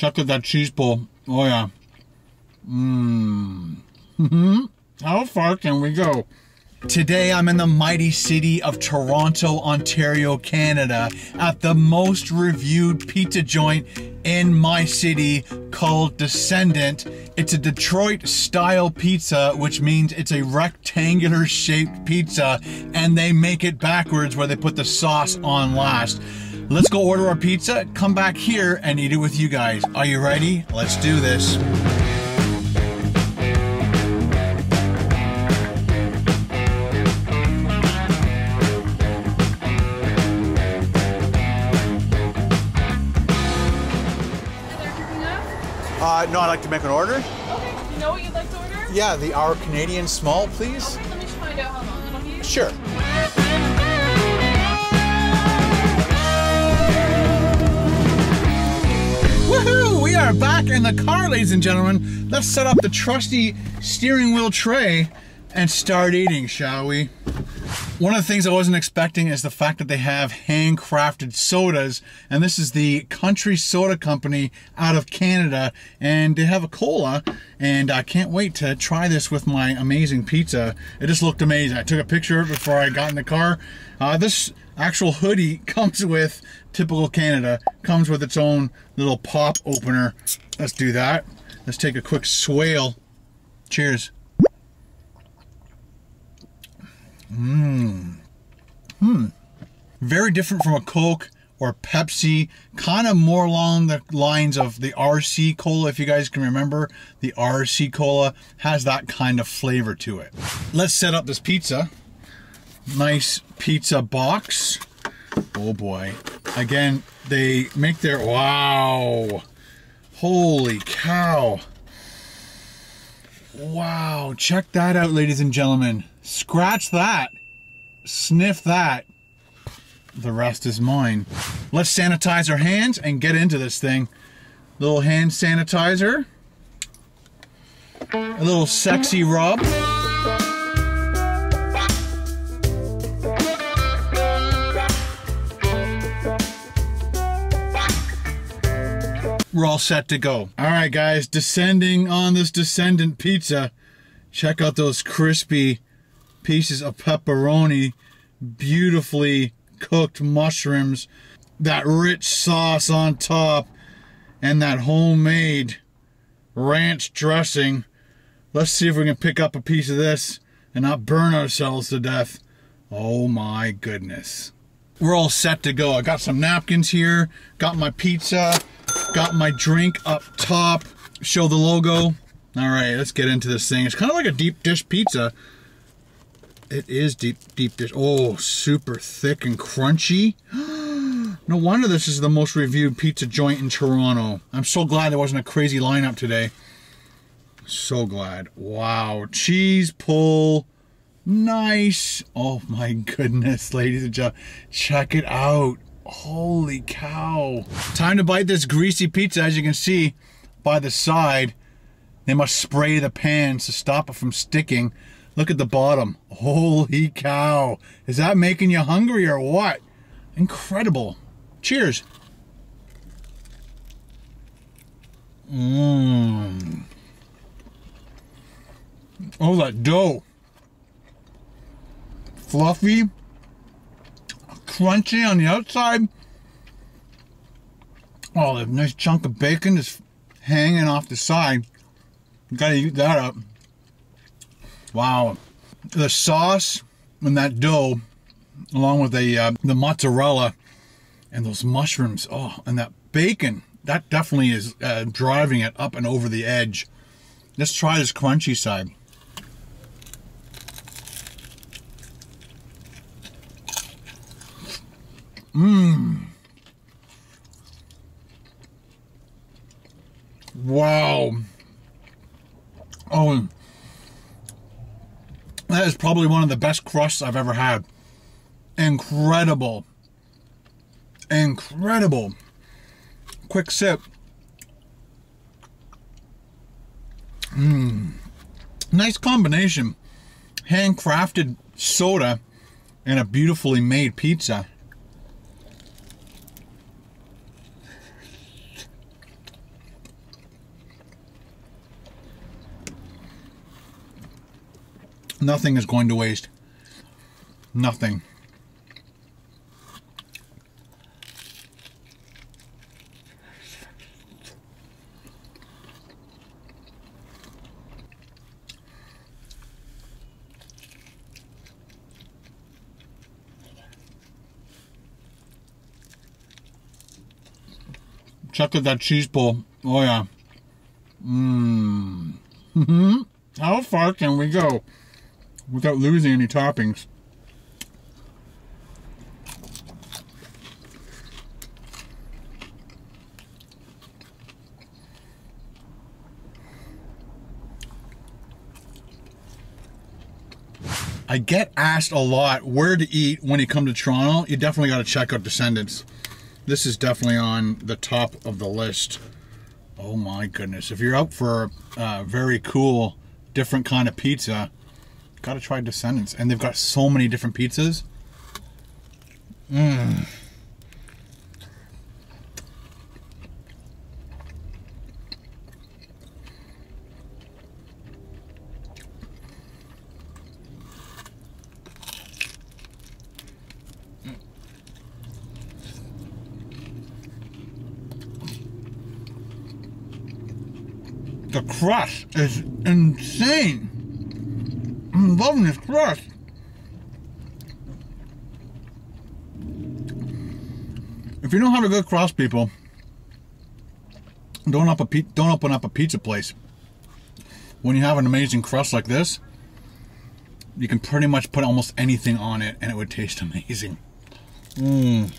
Check out that cheese pull. Oh yeah. Mmm. How far can we go? Today I'm in the mighty city of Toronto, Ontario, Canada at the most reviewed pizza joint in my city called Descendant. It's a Detroit style pizza, which means it's a rectangular shaped pizza and they make it backwards where they put the sauce on last. Let's go order our pizza, come back here and eat it with you guys. Are you ready? Let's do this. Uh, no, I'd like to make an order. Okay. You know what you'd like to order? Yeah, the Our Canadian Small, please. Okay, let me just find out how long it'll be. Sure. Woohoo! We are back in the car, ladies and gentlemen. Let's set up the trusty steering wheel tray and start eating, shall we? One of the things I wasn't expecting is the fact that they have handcrafted sodas, and this is the Country Soda Company out of Canada, and they have a cola, and I can't wait to try this with my amazing pizza. It just looked amazing. I took a picture of it before I got in the car. Uh, this actual hoodie comes with, typical Canada, comes with its own little pop opener. Let's do that. Let's take a quick swale. Cheers. Mmm. Hmm. Very different from a Coke or Pepsi. Kind of more along the lines of the RC Cola, if you guys can remember. The RC Cola has that kind of flavor to it. Let's set up this pizza. Nice pizza box. Oh boy. Again, they make their, wow. Holy cow. Wow, check that out, ladies and gentlemen. Scratch that. Sniff that. The rest is mine. Let's sanitize our hands and get into this thing. Little hand sanitizer. A little sexy rub. We're all set to go. All right, guys, descending on this Descendant pizza. Check out those crispy pieces of pepperoni, beautifully cooked mushrooms, that rich sauce on top, and that homemade ranch dressing. Let's see if we can pick up a piece of this and not burn ourselves to death. Oh my goodness. We're all set to go. I got some napkins here, got my pizza, got my drink up top, show the logo. All right, let's get into this thing. It's kind of like a deep dish pizza. It is deep, deep dish. Oh, super thick and crunchy. no wonder this is the most reviewed pizza joint in Toronto. I'm so glad there wasn't a crazy lineup today. So glad. Wow, cheese pull. Nice. Oh my goodness, ladies and gentlemen. Check it out. Holy cow. Time to bite this greasy pizza. As you can see by the side, they must spray the pans to stop it from sticking. Look at the bottom. Holy cow. Is that making you hungry or what? Incredible. Cheers. Mmm. Oh, that dough. Fluffy. Crunchy on the outside. Oh, a nice chunk of bacon is hanging off the side. Gotta eat that up. Wow. The sauce and that dough, along with the, uh, the mozzarella and those mushrooms, oh, and that bacon, that definitely is uh, driving it up and over the edge. Let's try this crunchy side. Mmm. Wow. Oh, that is probably one of the best crusts I've ever had. Incredible. Incredible. Quick sip. Mmm. Nice combination. Handcrafted soda and a beautifully made pizza. Nothing is going to waste. Nothing. Check out that cheese bowl. Oh yeah. Mmm. How far can we go without losing any toppings? I get asked a lot where to eat when you come to Toronto. You definitely got to check out Descendants. This is definitely on the top of the list. Oh my goodness. If you're out for a very cool, different kind of pizza, got to try Descendants. And they've got so many different pizzas. Mmm. The crust is insane. Mm, I'm loving this crust. If you don't have a good crust, people, don't up a don't open up a pizza place. When you have an amazing crust like this, you can pretty much put almost anything on it, and it would taste amazing. Mmm.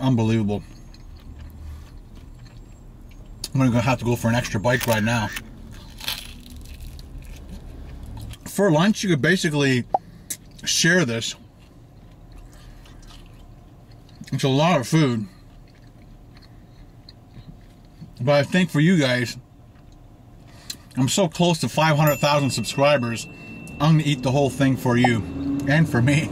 Unbelievable. I'm gonna have to go for an extra bike ride now. For lunch, you could basically share this. It's a lot of food. But I think for you guys, I'm so close to 500,000 subscribers, I'm gonna eat the whole thing for you and for me.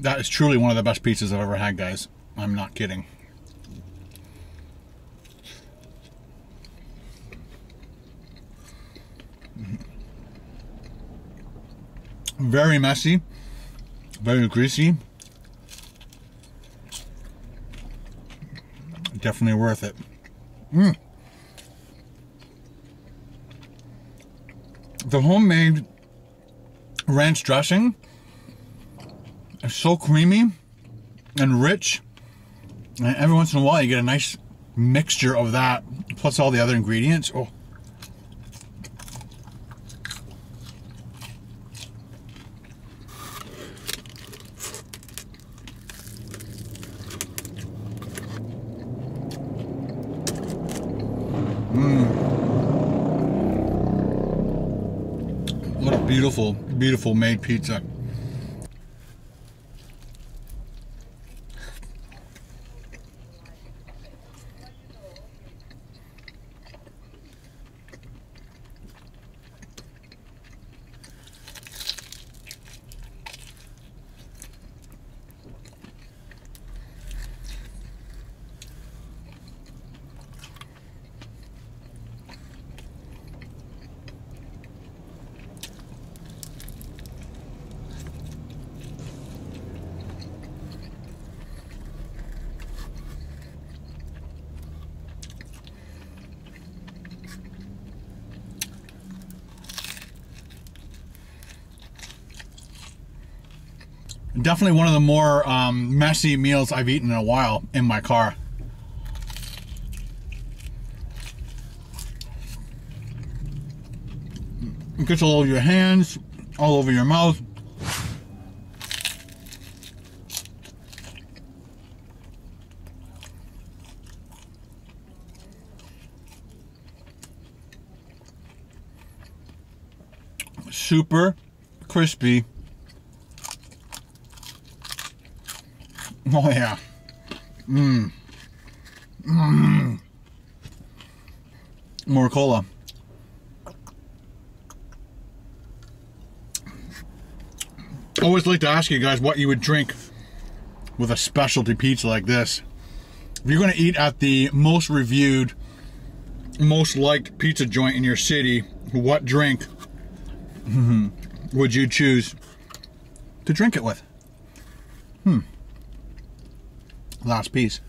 That is truly one of the best pizzas I've ever had, guys. I'm not kidding. Very messy, very greasy. Definitely worth it. Mm. The homemade ranch dressing so creamy and rich. And every once in a while, you get a nice mixture of that plus all the other ingredients. Oh. Mmm. What a beautiful, beautiful made pizza. Definitely one of the more um, messy meals I've eaten in a while in my car. It gets all over your hands, all over your mouth. Super crispy Oh yeah. Mmm. Mmm. More cola. Always like to ask you guys what you would drink with a specialty pizza like this. If you're gonna eat at the most reviewed, most liked pizza joint in your city, what drink would you choose to drink it with? Hmm. Last piece.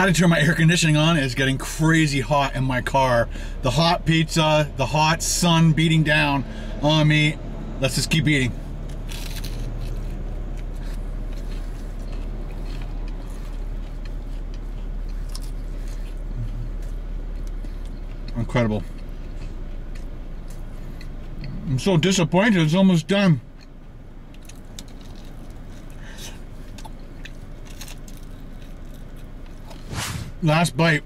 had to turn my air conditioning on. It's getting crazy hot in my car. The hot pizza, the hot sun beating down on me. Let's just keep eating. Incredible. I'm so disappointed. It's almost done. Last bite.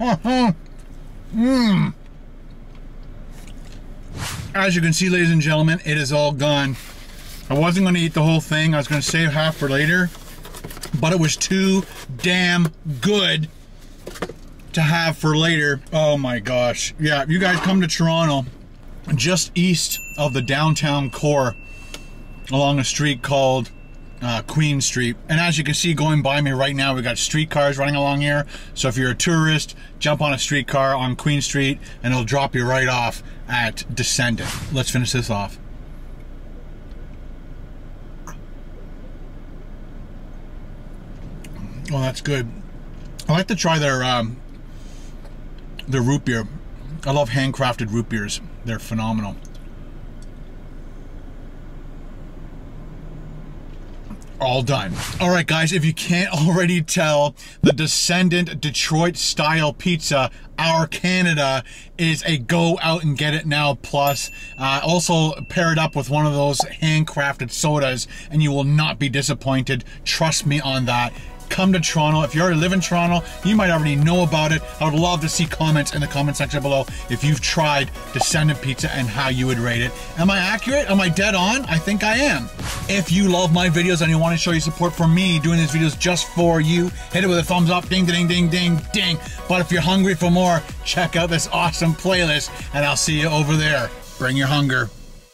Mmm. As you can see, ladies and gentlemen, it is all gone. I wasn't going to eat the whole thing. I was going to save half for later. But it was too damn good to have for later. Oh my gosh. Yeah, you guys come to Toronto, just east of the downtown core, along a street called uh, Queen Street. And as you can see going by me right now, we got streetcars running along here. So if you're a tourist, jump on a streetcar on Queen Street and it'll drop you right off at Descendant. Let's finish this off. Well, that's good. I like to try their um, their root beer. I love handcrafted root beers. They're phenomenal. all done. All right, guys, if you can't already tell, the Descendant Detroit style pizza, our Canada, is a go out and get it now plus. Uh, also pair it up with one of those handcrafted sodas and you will not be disappointed. Trust me on that come to Toronto. If you already live in Toronto, you might already know about it. I would love to see comments in the comment section below if you've tried Descendant Pizza and how you would rate it. Am I accurate? Am I dead on? I think I am. If you love my videos and you want to show your support for me doing these videos just for you, hit it with a thumbs up, ding, ding, ding, ding, ding. But if you're hungry for more, check out this awesome playlist and I'll see you over there. Bring your hunger.